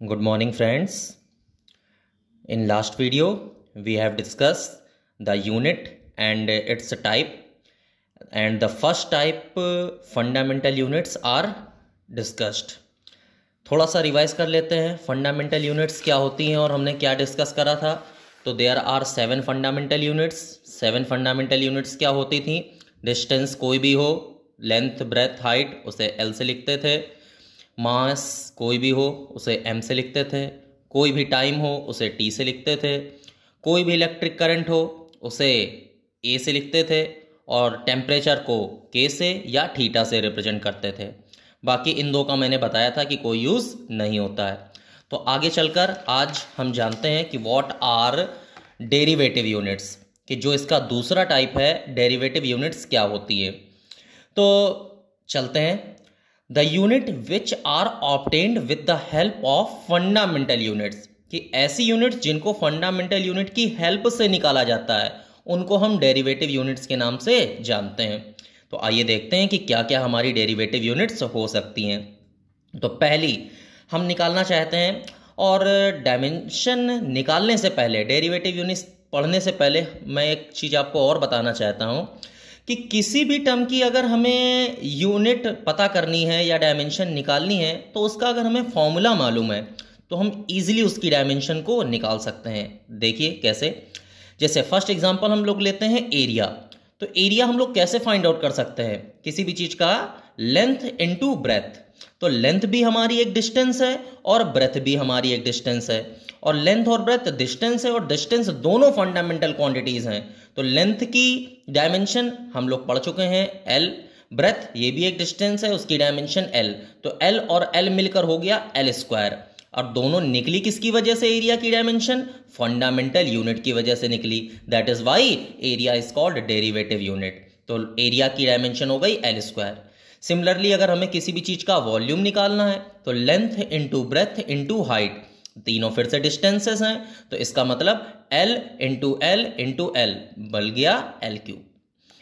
Good morning, friends. In last video, we have discussed the unit and its type, and the first type uh, fundamental units are discussed. थोड़ा सा revise कर लेते हैं fundamental units क्या होती हैं और हमने क्या डिस्कस करा था तो there are seven fundamental units seven fundamental units क्या होती थी डिस्टेंस कोई भी हो लेंथ ब्रेथ हाइट उसे एल से लिखते थे मास कोई भी हो, उसे एम से लिखते थे। कोई भी टाइम हो, उसे टी से लिखते थे। कोई भी इलेक्ट्रिक करंट हो, उसे ए से लिखते थे और टेम्परेचर को के से या थीटा से रिप्रेजेंट करते थे। बाकी इन दो का मैंने बताया था कि कोई यूज़ नहीं होता है। तो आगे चलकर आज हम जानते हैं कि वॉट आर डेरिवेटिव यूनिट्स कि जो इसका दूसरा टाइप है डेरिवेटिव यूनिट्स क्या होती है। तो चलते हैं। The unit which are obtained with the help of fundamental units कि ऐसी यूनिट्स जिनको फंडामेंटल यूनिट की हेल्प से निकाला जाता है, उनको हम डेरिवेटिव यूनिट्स के नाम से जानते हैं। तो आइए देखते हैं कि क्या क्या हमारी डेरिवेटिव यूनिट्स हो सकती हैं। तो पहली, हम निकालना चाहते हैं और डायमेंशन निकालने से पहले डेरिवेटिव यूनिट्स पढ़ने से पहले, मैं एक चीज़ आपको और बताना चाहता हूँ। कि किसी भी टर्म की अगर हमें यूनिट पता करनी है या डायमेंशन निकालनी है तो उसका अगर हमें फॉर्मूला मालूम है तो हम इजीली उसकी डायमेंशन को निकाल सकते हैं। देखिए कैसे। जैसे फ़र्स्ट एग्जांपल हम लोग लेते हैं एरिया तो एरिया हम लोग कैसे फाइंड आउट कर सकते हैं? किसी भी चीज़ का लेंथ इनटू ब्रेथ तो लेंथ भी हमारी एक डिस्टेंस है और ब्रेथ भी हमारी एक डिस्टेंस है। और लेंथ और ब्रेथ डिस्टेंस है और डिस्टेंस दोनों फंडामेंटल क्वांटिटीज हैं। तो लेंथ की डायमेंशन हम लोग पढ़ चुके हैं एल ब्रेथ ये भी एक डिस्टेंस है, उसकी डायमेंशन एल तो एल और एल मिलकर हो गया एल स्क्वायर और दोनों निकली किसकी वजह से एरिया की डायमेंशन फंडामेंटल यूनिट की वजह से निकली। That is why area is called derivative unit तो एरिया की डायमेंशन हो गई एल स्क्वायर सिमिलरली अगर हमें किसी भी चीज़ का वॉल्यूम निकालना है तो length into breadth into height तीनों फिर से डिस्टेंसेस हैं तो इसका मतलब L into L into L बल गया एल क्यूब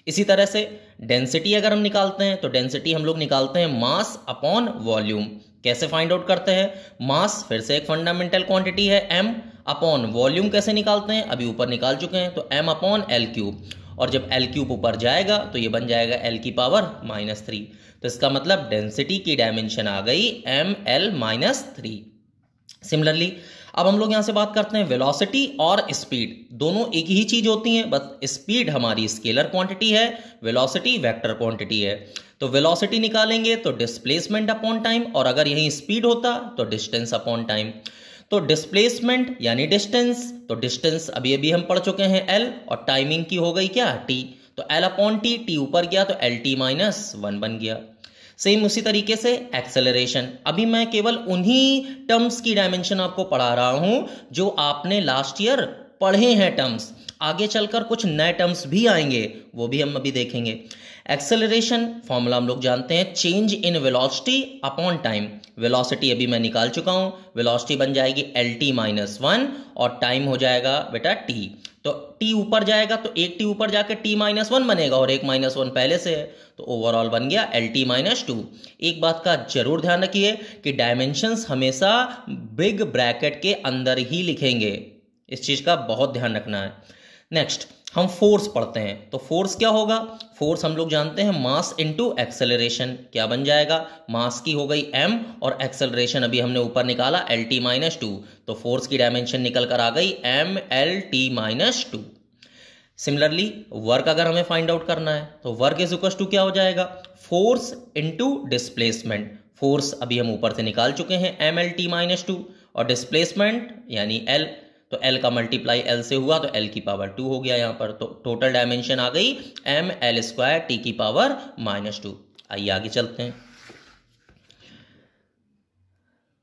इसी तरह से डेंसिटी अगर हम निकालते हैं तो डेंसिटी हम लोग निकालते हैं मास अपॉन वॉल्यूम कैसे फाइंड आउट करते हैं? मास फिर से एक फंडामेंटल क्वांटिटी है एम अपॉन वॉल्यूम कैसे निकालते हैं? अभी ऊपर निकाल चुके हैं तो एम अपॉन एल क्यूब और जब एल क्यूब ऊपर जाएगा तो ये बन जाएगा एल की पावर माइनस थ्री तो इसका मतलब डेंसिटी की डायमेंशन आ गई M L minus three similarly अब हम लोग यहाँ से बात करते हैं वेलोसिटी और स्पीड दोनों एक ही चीज़ होती हैं, बस स्पीड हमारी स्केलर क्वांटिटी है वेलोसिटी वेक्टर क्वांटिटी है. तो वेलोसिटी निकालेंगे तो डिस्प्लेसमेंट अपॉन टाइम और अगर यही स्पीड होता तो डिस्टेंस अपॉन टाइम तो डिस्प्लेसमेंट यानी डिस्टेंस तो डिस्टेंस अभी अभी हम पढ़ चुके हैं एल और टाइमिंग की हो गई क्या? टी तो एल अपॉन टी टी ऊपर गया तो एल टी माइनस वन बन गया। सेम उसी तरीके से एक्सेलरेशन अभी मैं केवल उन्हीं टर्म्स की डायमेंशन आपको पढ़ा रहा हूँ जो आपने लास्ट ईयर पढ़े हैं टर्म्स आगे चलकर कुछ नए टर्म्स भी आएँगे, वो भी हम अभी देखेंगे। एक्सेलरेशन फॉर्मूला हम लोग जानते हैं change in velocity upon time velocity अभी मैं निकाल चुका हूँ, वेलोसिटी बन जाएगी एल टी माइनस वन और टाइम हो जाएगा बेटा टी तो टी ऊपर जाएगा तो एक टी ऊपर जाकर टी माइनस वन बनेगा और एक माइनस वन पहले से है तो ओवरऑल बन गया एल टी माइनस टू एक बात का ज़रूर ध्यान रखिए कि डायमेंशंस हमेशा बिग ब्रैकेट के अंदर ही लिखेंगे। इस चीज़ का बहुत ध्यान रखना है। नेक्स्ट हम फोर्स पढ़ते हैं। तो फोर्स क्या होगा? फोर्स हम लोग जानते हैं मास इनटू एक्सेलरेशन क्या बन जाएगा? मास की हो गई एम और एक्सेलरेशन अभी हमने ऊपर निकाला एल टी माइनस टू तो फोर्स की डायमेंशन निकल कर आ गई M L T minus two similarly work अगर हमें फाइंड आउट करना है तो वर्क इज़ इक्वल टू क्या हो जाएगा? फोर्स इंटू डिस्प्लेसमेंट फोर्स अभी हम ऊपर से निकाल चुके हैं M L T minus two और डिस्प्लेसमेंट यानी एल तो एल का मल्टीप्लाई एल से हुआ तो एल की पावर टू हो गया यहाँ पर। तो टोटल डायमेंशन आ गई एम एल स्क्वायर टी की पावर माइनस टू आइए आगे चलते हैं।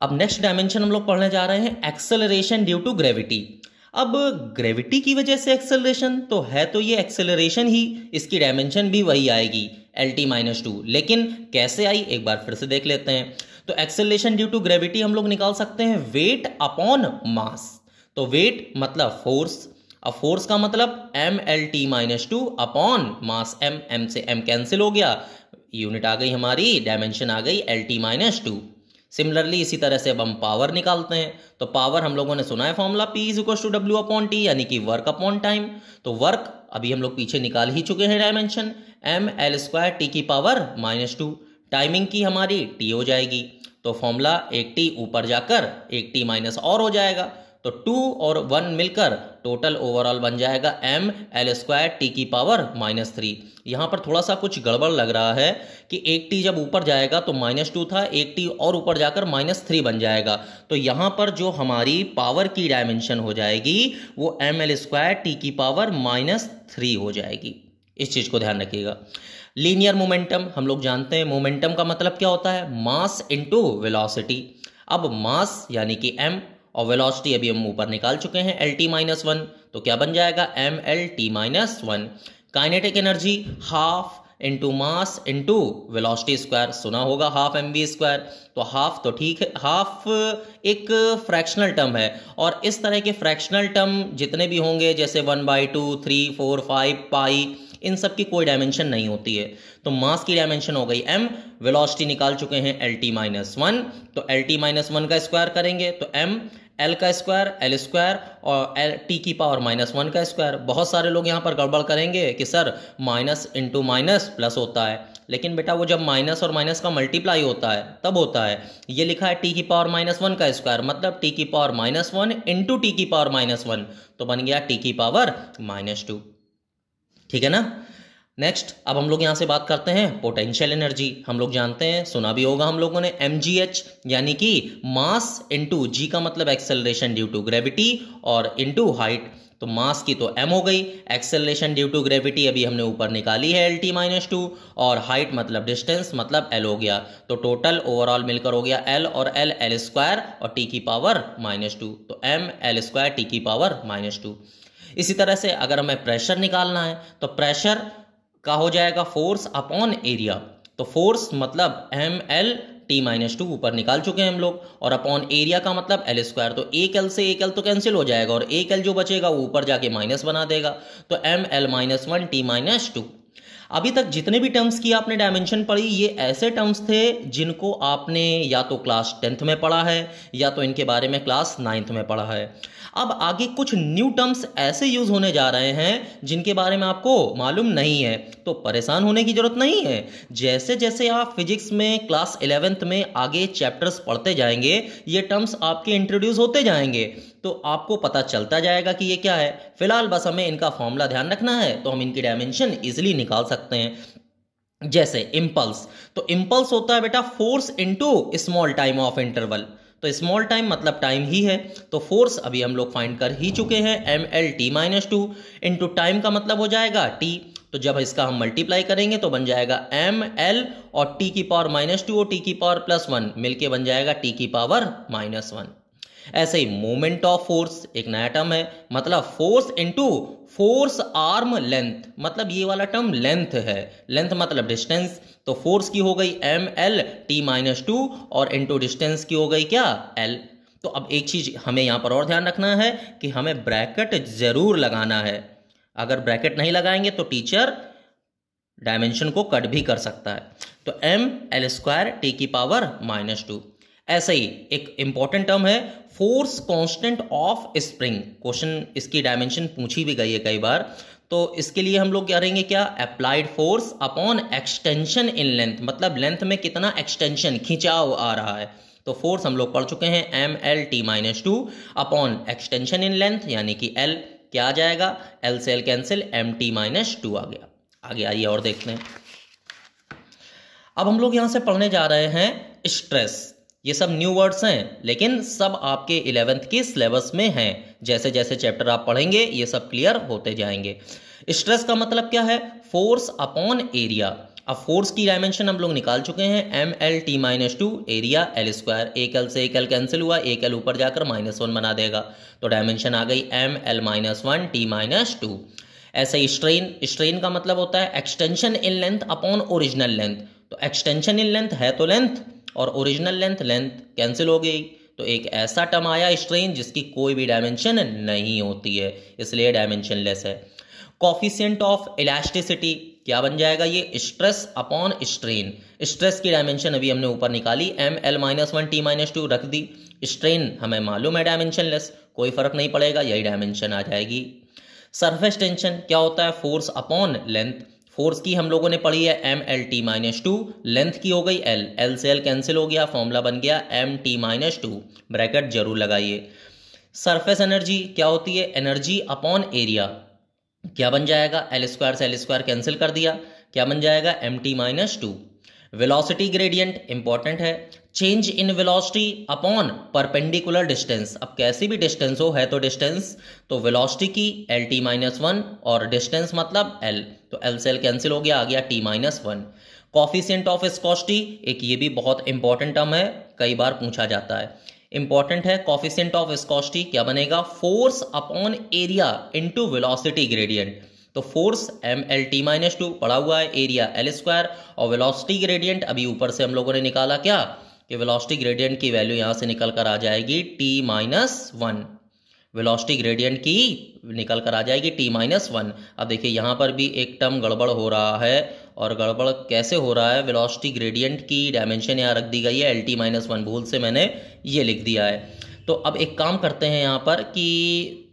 अब नेक्स्ट डायमेंशन हम लोग पढ़ने जा रहे हैं एक्सेलरेशन ड्यू टू ग्रेविटी अब ग्रेविटी की वजह से एक्सेलरेशन तो है तो ये एक्सेलरेशन ही, इसकी डायमेंशन भी वही आएगी एल टी माइनस टू लेकिन कैसे आई, एक बार फिर से देख लेते हैं। तो एक्सेलरेशन ड्यू टू ग्रेविटी हम लोग निकाल सकते हैं वेट अपॉन मास तो वेट मतलब फोर्स अब फोर्स का मतलब M L T minus two upon mass M M से एम कैंसिल हो गया। यूनिट आ गई हमारी डायमेंशन आ गई L T minus two similarly इसी तरह से अब हम पावर निकालते हैं। तो पावर हम लोगों ने सुना है formula P is equal to W upon T यानी कि वर्क अपॉन टाइम तो वर्क अभी हम लोग पीछे निकाल ही चुके हैं dimension M L square T की पावर माइनस टू टाइमिंग की हमारी टी हो जाएगी। तो फॉर्मूला एक टी ऊपर जाकर एक टी माइनस और हो जाएगा। तो टू और वन मिलकर टोटल ओवरऑल बन जाएगा एम एल स्क्वायर टी की पावर माइनस थ्री यहाँ पर थोड़ा सा कुछ गड़बड़ लग रहा है कि एक टी जब ऊपर जाएगा तो माइनस टू था, एक टी और ऊपर जाकर माइनस थ्री बन जाएगा. तो यहाँ पर जो हमारी पावर की डायमेंशन हो जाएगी, वो एम एल स्क्वायर टी की पावर माइनस थ्री हो जाएगी. इस चीज़ को ध्यान रखिएगा. लीनियर मोमेंटम हम लोग जानते हैं मोमेंटम का मतलब क्या होता है? मास इंटू वेलोसिटी अब मास यानी कि एम और वेलोसिटी अभी हम ऊपर निकाल चुके हैं एल टी माइनस वन तो क्या बन जाएगा? M L T minus one kinetic energy half into mass into velocity square सुना होगा हाफ़ एम बी स्क्वायर तो हाफ़ तो ठीक है हाफ़ एक फ्रैक्शनल टर्म है। और इस तरह के फ्रैक्शनल टर्म जितने भी होंगे, जैसे one by two three four five pi इन सब की कोई डायमेंशन नहीं होती है। तो मास की डायमेंशन हो गई एम वेलोसिटी निकाल चुके हैं एल टी माइनस वन तो एल टी माइनस वन का स्क्वायर करेंगे तो एम एल का स्क्वायर एल स्क्वायर और एल टी की पावर माइनस वन का स्क्वायर बहुत सारे लोग यहाँ पर गड़बड़ करेंगे कि sir minus into minus plus होता है। लेकिन बेटा वो जब माइनस और माइनस का मल्टीप्लाई होता है, तब होता है। ये लिखा है टी की पावर माइनस वन का स्क्वायर मतलब टी की power minus one into T की पावर माइनस वन तो बन गया टी की पावर माइनस टू ठीक है ना? नेक्स्ट अब हम लोग यहाँ से बात करते हैं पोटेंशियल एनर्जी हम लोग जानते हैं, सुना भी होगा हम लोगों ने एमजीएच यानी कि मास इंटू जी का मतलब एक्सेलरेशन ड्यू टू ग्रेविटी और इंटू हाइट तो मास की तो एम हो गई एक्सेलरेशन ड्यू टू ग्रेविटी अभी हमने ऊपर निकाली है एल टी माइनस टू और हाइट मतलब डिस्टेंस मतलब एल हो गया। तो टोटल ओवरऑल मिलकर हो गया एल और एल एल स्क्वायर और टी की पावर माइनस टू तो एम एल स्क्वायर टी की पावर माइनस टू इसी तरह से अगर हमें प्रेशर निकालना है तो प्रेशर का हो जाएगा फोर्स अपॉन एरिया तो फोर्स मतलब M L T minus two ऊपर निकाल चुके हैं हम लोग और अपॉन एरिया का मतलब एल स्क्वायर तो एक एल से एक एल तो कैंसिल हो जाएगा और एक एल जो बचेगा वो ऊपर जाके माइनस बना देगा. तो M L minus one T minus two अभी तक जितने भी टर्म्स की आपने डायमेंशन पढ़ी, ये ऐसे टर्म्स थे जिनको आपने या तो क्लास टेंथ में पढ़ा है, या तो इनके बारे में क्लास नाइन्थ में पढ़ा है। अब आगे कुछ न्यू टर्म्स ऐसे यूज़ होने जा रहे हैं, जिनके बारे में आपको मालूम नहीं है। तो परेशान होने की ज़रूरत नहीं है। जैसे जैसे आप फिजिक्स में क्लास इलेवेंथ में आगे चैप्टर्स पढ़ते जाएँगे, ये टर्म्स आपके इंट्रोड्यूस होते जाएँगे। तो आपको पता चलता जाएगा कि ये क्या है। फ़िलहाल बस हमें इनका फॉर्मूला ध्यान रखना है तो हम इनकी डायमेंशन इजिली निकाल सकते हैं। जैसे इम्पल्स तो इम्पल्स होता है बेटा force into small time of interval तो स्मॉल टाइम मतलब टाइम ही है तो फोर्स अभी हम लोग फाइंड कर ही चुके हैं M L T minus two into time का मतलब हो जाएगा टी तो जब इसका हम मल्टीप्लाई करेंगे तो बन जाएगा एम एल और टी की पावर माइनस टू और टी की पावर प्लस वन मिलके बन जाएगा टी की पावर माइनस वन ऐसे ही मोमेंट ऑफ़ फोर्स एक नया टर्म है मतलब force into force arm length मतलब ये वाला टर्म लेंथ है। लेंथ मतलब डिस्टेंस तो फोर्स की हो गई M L T minus two और इंटू डिस्टेंस की हो गई क्या? एल तो अब एक चीज़ हमें यहाँ पर और ध्यान रखना है कि हमें ब्रैकेट ज़रूर लगाना है। अगर ब्रैकेट नहीं लगाएँगे तो टीचर डायमेंशन को कट भी कर सकता है। तो एम एल स्क्वायर टी की पावर माइनस टू ऐसे ही एक इंपॉर्टेंट टर्म है force constant of spring question इसकी डायमेंशन पूछी भी गई है कई बार। तो इसके लिए हम लोग करेंगे क्या? Applied force upon extension in length मतलब लेंथ में कितना एक्सटेंशन खिंचाव आ रहा है। तो फोर्स हम लोग पढ़ चुके हैं M L T minus two upon extension in length यानी कि एल क्या आ जाएगा? एल से L cancel M T minus two आ गया। आगे आइए और देखते हैं। अब हम लोग यहाँ से पढ़ने जा रहे हैं स्ट्रेस ये सब न्यू वर्ड्स हैं, लेकिन सब आपके इलेवेंथ के सिलेबस में हैं। जैसे जैसे चैप्टर आप पढ़ेंगे, ये सब क्लियर होते जाएँगे। स्ट्रेस का मतलब क्या है? फोर्स अपॉन एरिया अब फोर्स की डायमेंशन हम लोग निकाल चुके हैं। M L T minus two area L square एक एल से एक एल कैंसिल हुआ, एक एल ऊपर जाकर माइनस वन बना देगा। तो डायमेंशन आ गई M L minus one T minus two ऐसे ही स्ट्रेन स्ट्रेन का मतलब होता है extension in length upon original length तो एक्सटेंशन इन लेंथ है तो लेंथ और ओरिजिनल लेंथ लेंथ कैंसिल हो गई। तो एक ऐसा टर्म आया स्ट्रेन जिसकी कोई भी डायमेंशन नहीं होती है, इसलिए डायमेंशन लेस है। कॉफिशियंट ऑफ़ इलास्टिसिटी क्या बन जाएगा ये? स्ट्रेस अपॉन स्ट्रेन स्ट्रेस की डायमेंशन अभी हमने ऊपर निकाली M L minus one T minus two रख दी। स्ट्रेन हमें मालूम है डायमेंशन लेस कोई फ़र्क नहीं पड़ेगा, यही डायमेंशन आ जाएगी। सरफेस टेंशन क्या होता है? फोर्स अपॉन लेंथ फोर्स की हम लोगों ने पढ़ी है M L T minus two, length की हो गई एल एल से एल कैंसिल हो गया, फॉर्मूला बन गया M T minus two, bracket ज़रूर लगाइए। सरफेस एनर्जी क्या होती है? Energy upon area. क्या बन जाएगा? एल स्क्वायर से एल स्क्वायर कैंसिल कर दिया। क्या बन जाएगा? M T minus two. Velocity gradient important है। Change in velocity upon perpendicular distance अब कैसी भी डिस्टेंस हो, है तो डिस्टेंस तो वेलोसिटी की एल टी माइनस वन और डिस्टेंस मतलब एल तो एल से एल कैंसिल हो गया, आ गया T minus one coefficient of viscosity एक ये भी बहुत इंपॉर्टेंट टर्म है, कई बार पूछा जाता है. इंपॉर्टेंट है कॉफिशियंट ऑफ़ स्कॉस्टी क्या बनेगा? Force upon area into velocity gradient तो force M L T minus two पड़ा हुआ है एरिया एल स्क्वायर और वेलोसिटी ग्रेडियंट अभी ऊपर से हम लोगों ने निकाला क्या? कि वेलोसिटी ग्रेडियंट की वैल्यू यहाँ से निकल कर आ जाएगी T minus one velocity gradient की निकल कर आ जाएगी टी माइनस वन अब देखिए, यहाँ पर भी एक टर्म गड़बड़ हो रहा है और गड़बड़ कैसे हो रहा है? वेलोसिटी ग्रेडियंट की डायमेंशन यहाँ रख दी गई है एल टी माइनस वन भूल से मैंने ये लिख दिया है। तो अब एक काम करते हैं यहाँ पर कि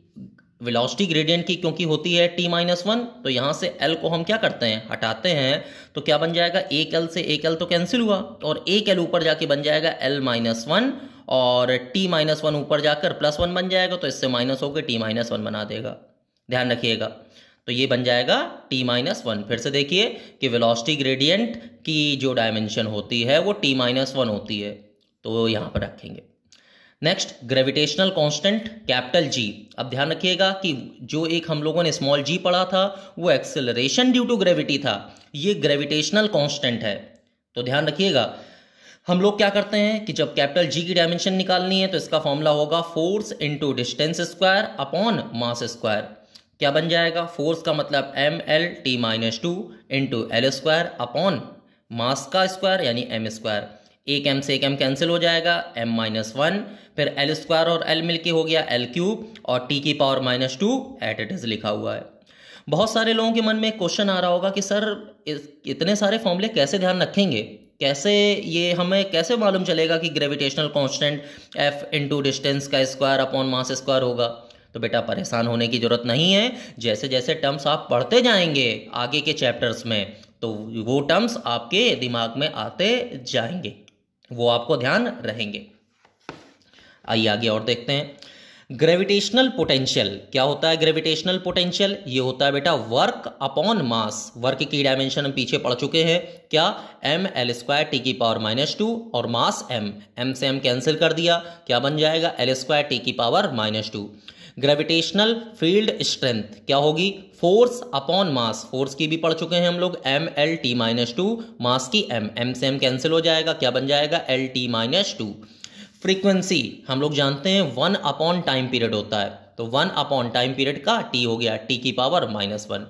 वेलोसिटी ग्रेडियंट की क्योंकि होती है टी माइनस वन तो यहाँ से एल को हम क्या करते हैं? हटाते हैं तो क्या बन जाएगा? एक एल से एक एल तो कैंसिल हुआ, और एक एल ऊपर जाके बन जाएगा एल माइनस वन और टी माइनस वन ऊपर जाकर प्लस वन बन जाएगा तो इससे माइनस होकर टी माइनस वन बना देगा। ध्यान रखिएगा। तो ये बन जाएगा टी माइनस वन फिर से देखिए कि वेलोसिटी ग्रेडियंट की जो डायमेंशन होती है, वो टी माइनस वन होती है तो यहाँ पर रखेंगे। Next gravitational constant capital G अब ध्यान रखिएगा कि जो एक हम लोगों ने स्मॉल जी पढ़ा था, वो एक्सेलरेशन ड्यू टू ग्रेविटी था। ये ग्रेविटेशनल कांस्टेंट है। तो ध्यान रखिएगा, हम लोग क्या करते हैं कि जब कैपिटल जी की डायमेंशन निकालनी है तो इसका फॉर्मूला होगा force into distance square upon mass square क्या बन जाएगा? फोर्स का मतलब M L T minus two into L square upon mass का स्क्वायर यानी एम स्क्वायर एक एम से एक एम कैंसिल हो जाएगा एम माइनस वन फिर एल स्क्वायर और एल मिलके हो गया एल क्यूब और टी की power minus two as it is लिखा हुआ है। बहुत सारे लोगों के मन में क्वेश्चन आ रहा होगा कि सर इतने सारे फॉर्मूले कैसे ध्यान रखेंगे? कैसे ये हमें, कैसे मालूम चलेगा कि gravitational constant F into distance का स्क्वायर अपॉन मास स्क्वायर होगा? तो बेटा, परेशान होने की ज़रूरत नहीं है। जैसे जैसे टर्म्स आप पढ़ते जाएँगे आगे के चैप्टर्स में तो वो टर्म्स आपके दिमाग में आते जाएँगे। वो आपको ध्यान रहेंगे। आइए आगे और देखते हैं। ग्रेविटेशनल पोटेंशियल क्या होता है ग्रेविटेशनल पोटेंशियल ये होता है बेटा वर्क अपॉन मास वर्क की डायमेंशन हम पीछे पढ़ चुके हैं। क्या? एम एल स्क्वायर टी की पावर माइनस टू और मास एम एम से एम कैंसिल कर दिया। क्या बन जाएगा? एल स्क्वायर टी की power minus two gravitational field strength क्या होगी? फोर्स अपॉन मास फोर्स की भी पढ़ चुके हैं हम लोग. M L T minus two mass की एम एम से एम कैंसिल हो जाएगा. क्या बन जाएगा? L T minus two frequency हम लोग जानते हैं वन अपॉन टाइम पीरियड होता है. तो वन अपॉन टाइम पीरियड का टी हो गया. टी की power minus one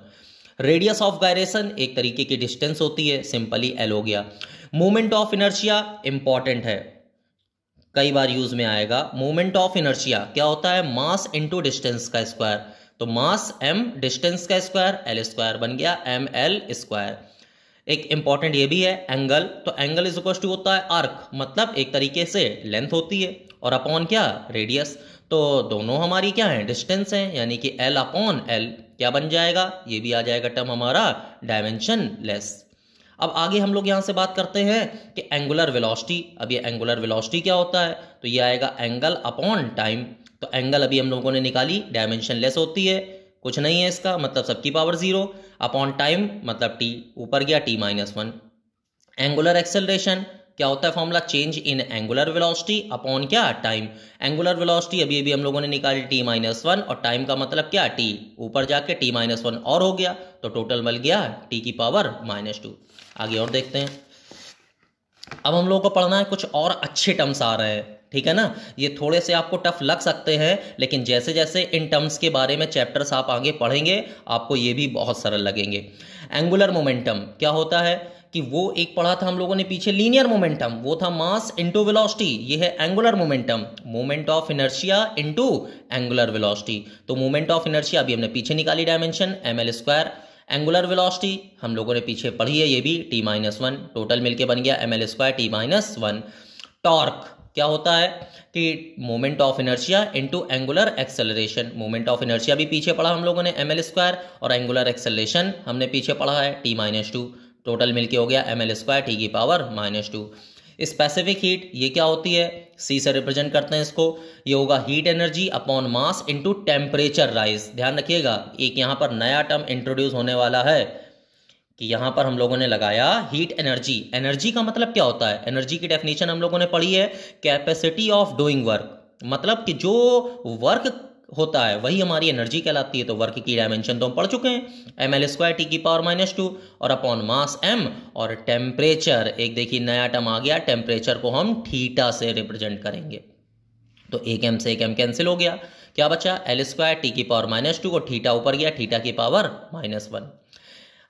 radius of gyration एक तरीके की डिस्टेंस होती है. सिंपली एल हो गया. मूवमेंट ऑफ़ इनर्शिया इंपॉर्टेंट है. कई बार यूज़ में आएगा। मूवमेंट ऑफ़ इनर्शिया क्या होता है? मास इंटू डिस्टेंस का स्क्वायर तो मास एम डिस्टेंस का स्क्वायर एल स्क्वायर बन गया एम एल स्क्वायर एक इंपॉर्टेंट ये भी है एंगल तो एंगल इज़ इक्वल टू होता है आर्क मतलब एक तरीके से लेंथ होती है। और अपॉन क्या? रेडियस तो दोनों हमारी क्या है? डिस्टेंस है। यानी कि एल अपॉन एल क्या बन जाएगा? ये भी आ जाएगा टर्म हमारा डायमेंशन लेस अब आगे हम लोग यहाँ से बात करते हैं कि एंगुलर वेलोसिटी अब ये एंगुलर वेलोसिटी क्या होता है? तो ये आएगा एंगल अपॉन टाइम तो एंगल अभी हम लोगों ने निकाली डायमेंशन लेस होती है। कुछ नहीं है इसका मतलब सबकी पावर ज़ीरो अपॉन टाइम मतलब टी ऊपर गया T minus one angular acceleration क्या होता है formula change in angular velocity upon क्या? टाइम एंगुलर वेलोसिटी अभी अभी हम लोगों ने निकाली टी माइनस वन और टाइम का मतलब क्या? टी ऊपर जाके टी माइनस वन और हो गया तो टोटल मिल गया टी की पावर माइनस टू आगे और देखते हैं। अब हम लोगों को पढ़ना है कुछ और अच्छे टर्म्स आ रहे हैं, ठीक है ना? ये थोड़े से आपको टफ लग सकते हैं, लेकिन जैसे जैसे इन टर्म्स के बारे में चैप्टर्स आप आगे पढ़ेंगे, आपको ये भी बहुत सरल लगेंगे। एंगुलर मोमेंटम क्या होता है? कि वो एक पढ़ा था हम लोगों ने पीछे लीनियर मोमेंटम वो था मास इंटू वेलोसिटी ये है angular momentum moment of inertia into angular velocity तो मोमेंट ऑफ़ इनर्शिया अभी हमने पीछे निकाली dimension M L square angular velocity हम लोगों ने पीछे पढ़ी है ये भी टी माइनस वन टोटल मिलके बन गया M L square T minus one torque क्या होता है? कि moment of inertia into angular acceleration moment of inertia भी पीछे पढ़ा हम लोगों ने एम एल स्क्वायर और एंगुलर एक्सेलरेशन हमने पीछे पढ़ा है टी माइनस टू टोटल मिलके हो गया एम एल स्क्वायर टी की power minus two specific heat ये क्या होती है? सी से रिप्रेजेंट करते हैं इसको। ये होगा heat energy upon mass into temperature rise ध्यान रखिएगा, एक यहाँ पर नया टर्म इंट्रोड्यूस होने वाला है कि यहाँ पर हम लोगों ने लगाया हीट एनर्जी एनर्जी का मतलब क्या होता है? एनर्जी की डेफिनेशन हम लोगों ने पढ़ी है कैपेसिटी ऑफ़ डूइंग वर्क मतलब कि जो वर्क होता है, वही हमारी एनर्जी कहलाती है। तो वर्क की डायमेंशन तो हम पढ़ चुके हैं। एम एल स्क्वायर टी की पावर माइनस टू और अपॉन मास एम और टेम्परेचर एक देखिए नया टर्म आ गया टेम्परेचर को हम थीटा से रिप्रेजेंट करेंगे। तो एक एम से एक एम कैंसिल हो गया। क्या बचा? एल स्क्वायर टी की पावर माइनस टू और थीटा ऊपर गया थीटा की पावर माइनस वन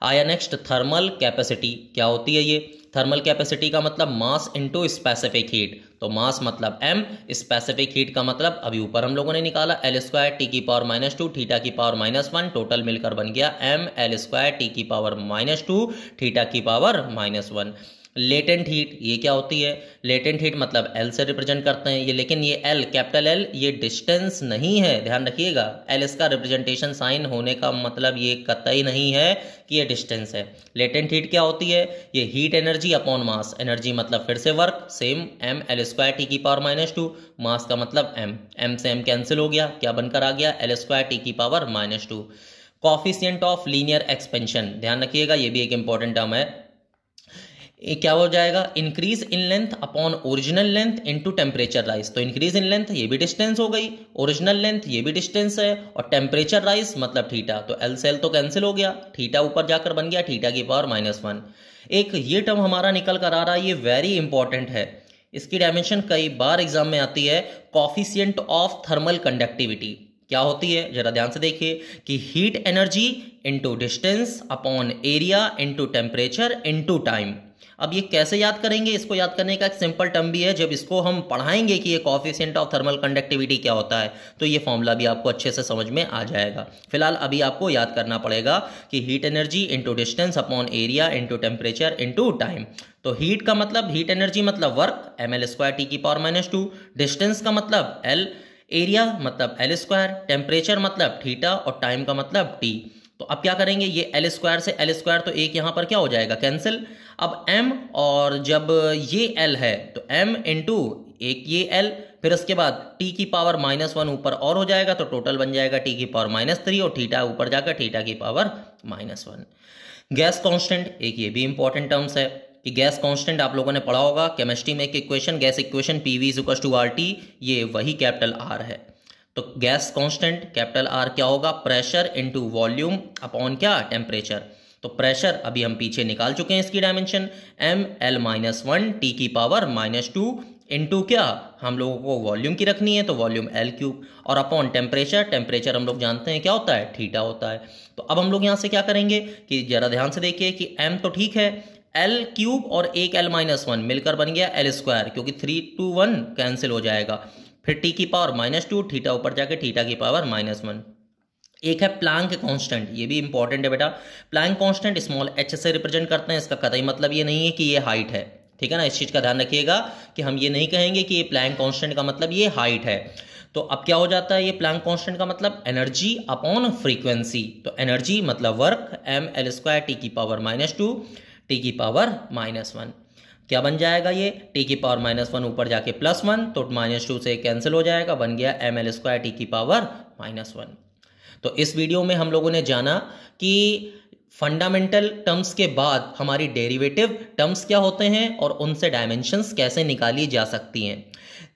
आया नेक्स्ट थर्मल कैपेसिटी क्या होती है ये? थर्मल कैपेसिटी का मतलब मास इनटू स्पेसिफिक हीट तो मास मतलब एम स्पेसिफिक हीट का मतलब अभी ऊपर हम लोगों ने निकाला एल स्क्वायर टी की पावर माइनस टू थीटा की पावर माइनस वन टोटल मिलकर बन गया एम एल स्क्वायर टी की पावर माइनस टू थीटा की power minus one latent heat ये क्या होती है? लेटेंट हीट मतलब एल से रिप्रेजेंट करते हैं ये, लेकिन ये एल कैपिटल एल ये डिस्टेंस नहीं है। ध्यान रखिएगा एल इसका रिप्रेजेंटेशन साइन होने का मतलब ये कतई नहीं है कि ये डिस्टेंस है। लेटेंट हीट क्या होती है? ये heat energy upon mass energy मतलब फिर से work same M L square T की पावर माइनस टू मास का मतलब एम एम से एम कैंसिल हो गया, क्या बनकर आ गया? एल स्क्वायर टी की power minus two coefficient of linear expansion ध्यान रखिएगा, ये भी एक इंपॉर्टेंट टर्म है। क्या हो जाएगा? Increase in length upon original length into temperature rise तो इंक्रीज इन लेंथ ये भी डिस्टेंस हो गई। ओरिजिनल लेंथ ये भी डिस्टेंस है। और टेम्परेचर राइज मतलब थीटा तो एल सेल तो कैंसिल हो गया। थीटा ऊपर जाकर बन गया थीटा की पावर माइनस वन एक ये टर्म हमारा निकल कर आ रहा है, ये वेरी इंपॉर्टेंट है। इसकी डायमेंशन कई बार एग्ज़ाम में आती है कॉफिशियंट ऑफ़ थर्मल कंडक्टिविटी क्या होती है? जरा ध्यान से देखिए कि heat energy into distance upon area into temperature into time अब ये कैसे याद करेंगे? इसको याद करने का एक सिंपल टर्म भी है। जब इसको हम पढ़ाएँगे कि ये कॉफिशियंट ऑफ़ थर्मल कंडक्टिविटी क्या होता है तो ये फॉर्मूला भी आपको अच्छे से समझ में आ जाएगा। फ़िलहाल अभी आपको याद करना पड़ेगा कि heat energy into distance upon area into temperature into time तो हीट का मतलब हीट एनर्जी मतलब work M L square T की पावर माइनस टू डिस्टेंस का मतलब एल एरिया मतलब एल स्क्वायर टेम्परेचर मतलब थीटा और टाइम का मतलब टी तो अब क्या करेंगे? ये एल स्क्वायर से एल स्क्वायर तो एक यहाँ पर क्या हो जाएगा? कैंसिल अब m और जब ये l है तो m इंटू एक ये l, फिर उसके बाद t की पावर माइनस वन ऊपर और हो जाएगा तो टोटल बन जाएगा t की पावर माइनस थ्री और थीटा ऊपर जाकर थीटा की power minus one gas constant एक ये भी इंपॉर्टेंट टर्म्स है कि गैस कांस्टेंट आप लोगों ने पढ़ा होगा केमिस्ट्री में एक equation gas equation P V is to R T ये वही कैपिटल आर है. तो गैस कांस्टेंट कैपिटल आर क्या होगा? प्रेशर इनटू वॉल्यूम अपॉन क्या? टेम्परेचर तो प्रेशर अभी हम पीछे निकाल चुके हैं इसकी dimension M L minus one T की पावर माइनस टू इंटू क्या? हम लोगों को वॉल्यूम की रखनी है तो वॉल्यूम एल क्यूब और अपॉन टेम्परेचर टेम्परेचर हम लोग जानते हैं क्या होता है? थीटा होता है। तो अब हम लोग यहाँ से क्या करेंगे कि जरा ध्यान से देखिए कि एम तो ठीक है एल क्यूब और एक एल माइनस वन मिलकर बन गया एल स्क्वायर क्योंकि थ्री टू वन कैंसिल हो जाएगा। फिर टी की पावर माइनस टू थीटा ऊपर जाके थीटा की पावर माइनस वन एक है प्लांक कांस्टेंट ये भी इंपॉर्टेंट है बेटा। प्लांक कांस्टेंट स्मॉल एच से रिप्रेजेंट करते हैं, इसका कतई मतलब ये नहीं है कि ये हाइट है। ठीक है ना? इस चीज़ का ध्यान रखिएगा कि हम ये नहीं कहेंगे कि ये प्लैंक कांस्टेंट का मतलब ये हाइट है। तो अब क्या हो जाता है, ये प्लैंक कांस्टेंट का मतलब एनर्जी अपॉन फ्रीक्वेंसी तो एनर्जी मतलब work M L square T की पावर माइनस टू टी की पावर माइनस वन क्या बन जाएगा ये? टी की पावर माइनस वन ऊपर जाके प्लस वन तो माइनस टू से कैंसिल हो जाएगा, बन गया एम एल स्क्वायर टी की पावर माइनस वन तो इस वीडियो में हम लोगों ने जाना कि फंडामेंटल टर्म्स के बाद हमारी डेरिवेटिव टर्म्स क्या होते हैं और उनसे डायमेंशंस कैसे निकाली जा सकती हैं।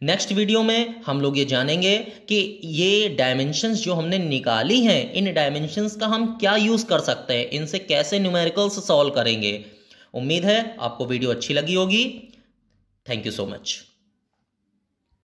नेक्स्ट वीडियो में हम लोग ये जानेंगे कि ये डायमेंशंस जो हमने निकाली हैं, इन डायमेंशंस का हम क्या यूज़ कर सकते हैं, इनसे कैसे न्यूमेरिकल्स सॉल्व करेंगे। उम्मीद है आपको वीडियो अच्छी लगी होगी। Thank you so much